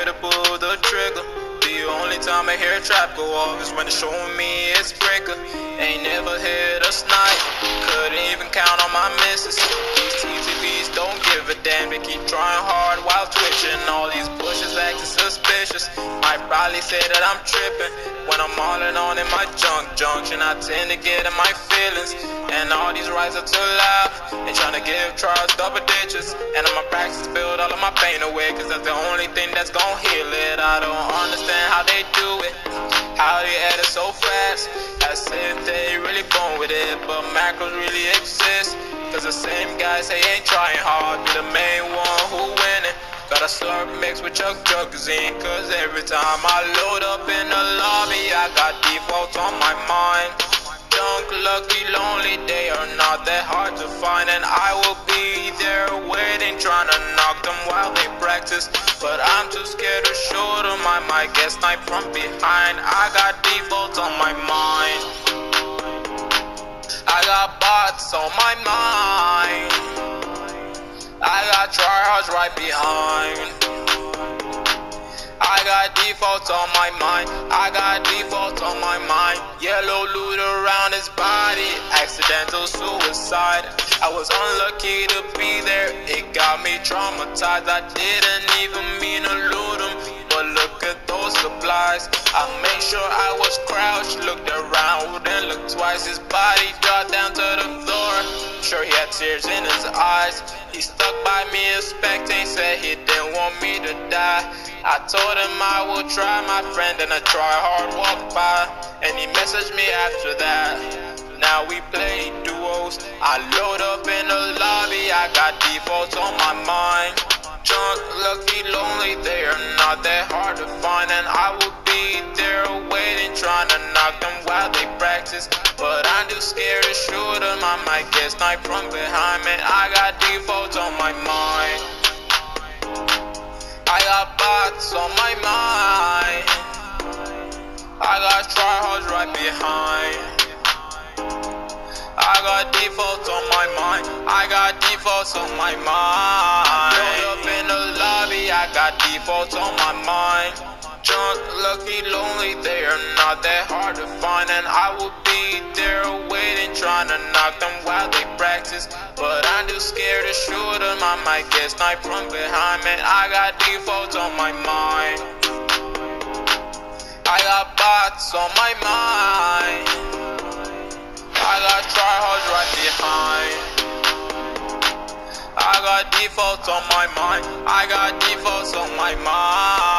scared to pull the trigger. The only time I hear a trap go off is when it's showing me it's breaker. Ain't never hit a snipe. Couldn't even count on my misses. These TTVs don't give a damn. They keep trying hard while twitching. All these bushes acting suspicious. Might probably say that I'm tripping. When I'm all on in my junk junction, I tend to get in my feelings. And all these rides are too loud. Trying to give trials double digits. And my practice, build all of my pain away. Cause that's the only thing that's gonna heal it. I don't understand how they do it. How they edit so fast. As if they really born with it. But macros really exist. Cause the same guys say ain't trying hard. Be the main one who winning. Got a slurp mix with Chuck in. Cause every time I load up in the lobby, I got defaults on my mind. Junk, lucky, lonely, they are not that hard to find. And I will be there waiting, trying to knock them while they practice. But I'm too scared to show them. I might get sniped from behind. I got defaults on my mind. I got bots on my mind. I got tryhards right behind. I got defaults on my mind. I got defaults on my mind. Yellow loot around his body. Accidental suicide. I was unlucky to be there. It got me traumatized. I didn't even mean to loot him. But look at those supplies. I made sure I was crouched. Looked around, and looked twice. His body dropped down to the floor. Sure, he had tears in his eyes. He stuck by me inspecting, said he didn't want me to die. I told him I would try, my friend, and I try hard walk by. And he messaged me after that. Now we play duos. I load up in the lobby, I got defaults on my mind. Drunk, lucky, lonely, they are not that hard to find. And I will be there waiting, trying to knock them while they practice. But I'm too scared to shoot them, I might get sniped from behind. Man, I got defaults on my mind. I got bots on my mind. I got tryhards right behind. I got defaults on my mind. I got defaults on my mind. Load up in the lobby, I got defaults on my mind. Drunk, lucky, lonely, they are not that hard to find. And I will be there waiting, trying to knock them while they practice. But I'm too scared to shoot them, I might get sniped from behind. Man, I got defaults on my mind. I got bots on my mind. Got defaults on my mind. I got defaults on my mind.